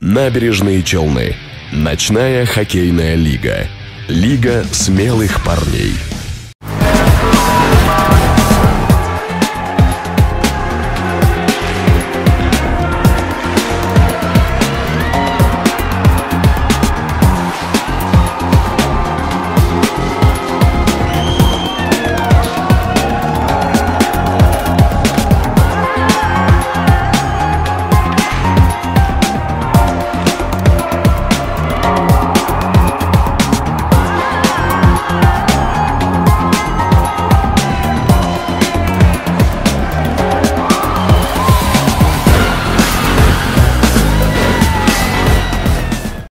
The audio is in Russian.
Набережные Челны. Ночная хоккейная лига. Лига смелых парней.